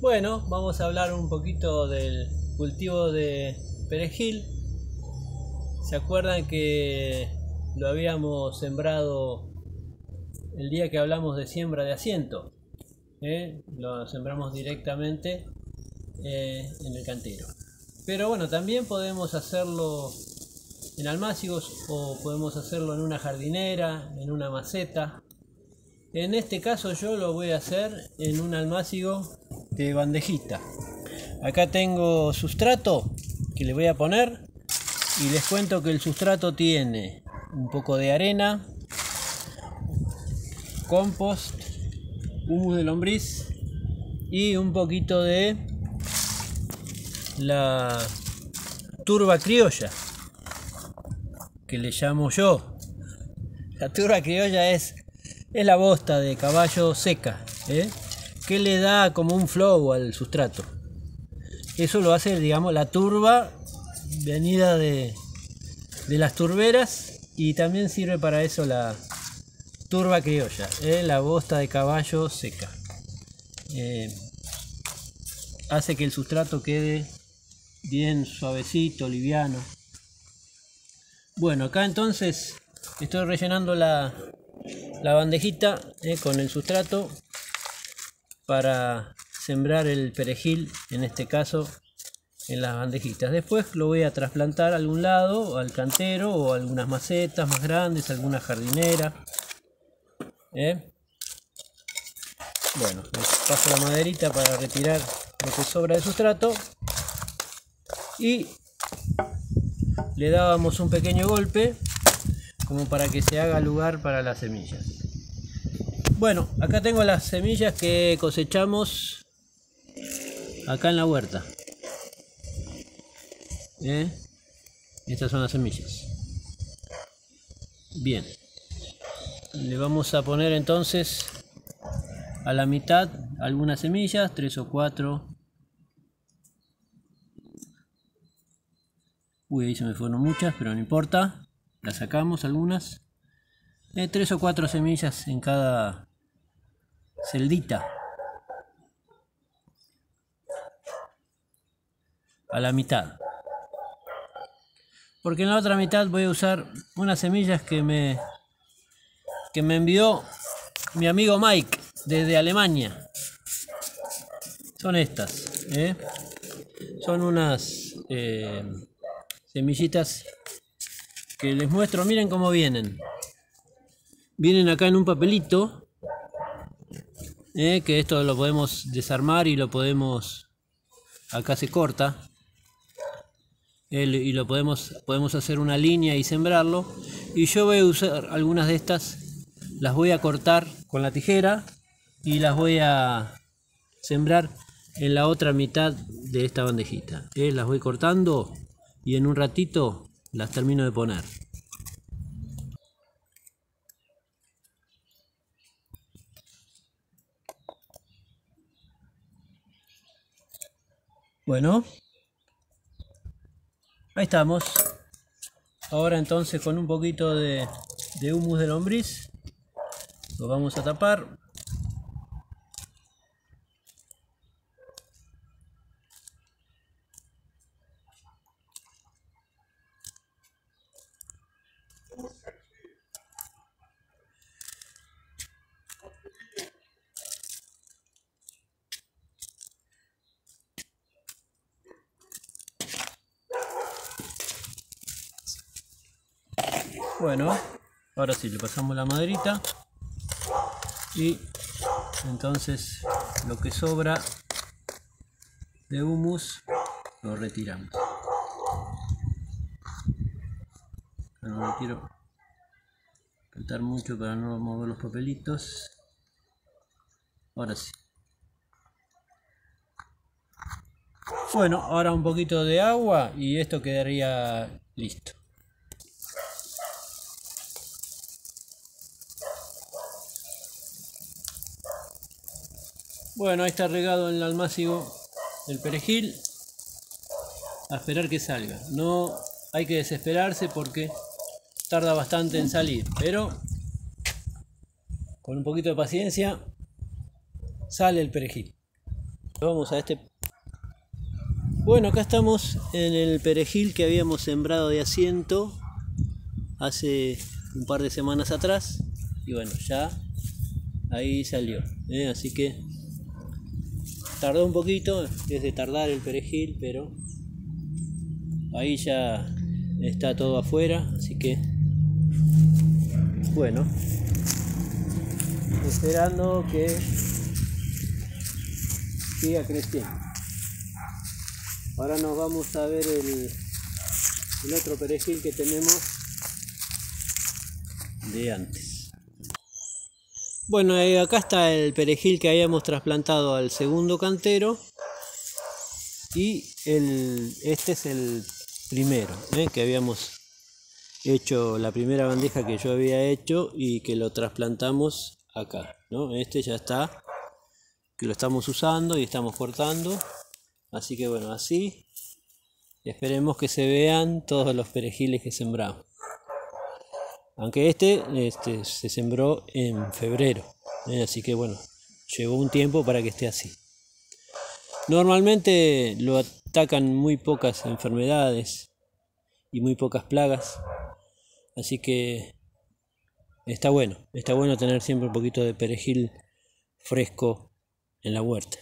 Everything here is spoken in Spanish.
Bueno, vamos a hablar un poquito del cultivo de perejil. ¿Se acuerdan que lo habíamos sembrado el día que hablamos de siembra de asiento? ¿Eh? Lo sembramos directamente eh, en el cantero. Pero bueno, también podemos hacerlo en almácigos o podemos hacerlo en una jardinera, en una maceta. En este caso yo lo voy a hacer en un almácigo de bandejita. Acá tengo sustrato que le voy a poner y les cuento que el sustrato tiene un poco de arena, compost, humus de lombriz y un poquito de la turba criolla que le llamo yo. La turba criolla es, es la bosta de caballo seca, ¿eh? Que le da como un flow al sustrato. Eso lo hace, digamos, la turba venida de, de las turberas y también sirve para eso la turba criolla, ¿eh? la bosta de caballo seca. Eh, hace que el sustrato quede bien suavecito, liviano. Bueno, acá entonces estoy rellenando la, la bandejita eh, con el sustrato para sembrar el perejil, en este caso en las bandejitas. Después lo voy a trasplantar a algún lado, al cantero o algunas macetas más grandes, alguna jardinera. ¿eh? Bueno, paso la maderita para retirar lo que sobra de sustrato y le dábamos un pequeño golpe como para que se haga lugar para las semillas. Bueno, acá tengo las semillas que cosechamos acá en la huerta. ¿Eh? Estas son las semillas. Bien. Le vamos a poner entonces a la mitad algunas semillas, tres o cuatro Uy, ahí se me fueron muchas, pero no importa. Las sacamos algunas. Eh, tres o cuatro semillas en cada celdita. A la mitad. Porque en la otra mitad voy a usar unas semillas que me que me envió mi amigo Mike desde Alemania. Son estas. ¿eh? Son unas eh, semillitas que les muestro. Miren cómo vienen. Vienen acá en un papelito. Eh, que esto lo podemos desarmar y lo podemos... Acá se corta. y lo podemos, podemos hacer una línea y sembrarlo. Y yo voy a usar algunas de estas. Las voy a cortar con la tijera. Y las voy a sembrar en la otra mitad de esta bandejita. Eh, las voy cortando y en un ratito las termino de poner. Bueno, ahí estamos. Ahora entonces con un poquito de, humus de lombriz lo vamos a tapar Bueno, ahora sí, le pasamos la maderita y entonces lo que sobra de humus lo retiramos. No lo quiero faltar mucho para no mover los papelitos. Ahora sí. Bueno, ahora un poquito de agua y esto quedaría listo. Bueno, ahí está regado en el almácigo el perejil. A esperar que salga. No hay que desesperarse porque tarda bastante en salir, pero con un poquito de paciencia sale el perejil. Vamos a este. Bueno, acá estamos en el perejil que habíamos sembrado de asiento hace un par de semanas atrás. Y bueno, ya ahí salió. ¿eh? Así que tardó un poquito, es de tardar el perejil, pero ahí ya está todo afuera. Así que bueno, esperando que siga creciendo. Ahora nos vamos a ver el, el otro perejil que tenemos de antes. Bueno, acá está el perejil que habíamos trasplantado al segundo cantero y el, este es el primero ¿eh? que habíamos hecho, la primera bandeja que yo había hecho y que lo trasplantamos acá. ¿no? Este ya está que lo estamos usando y estamos cortando. Así que bueno, así esperemos que se vean todos los perejiles que sembramos. Aunque este, este se sembró en febrero, ¿eh? así que bueno, llevó un tiempo para que esté así. Normalmente lo atacan muy pocas enfermedades y muy pocas plagas, así que está bueno, está bueno tener siempre un poquito de perejil fresco en la huerta.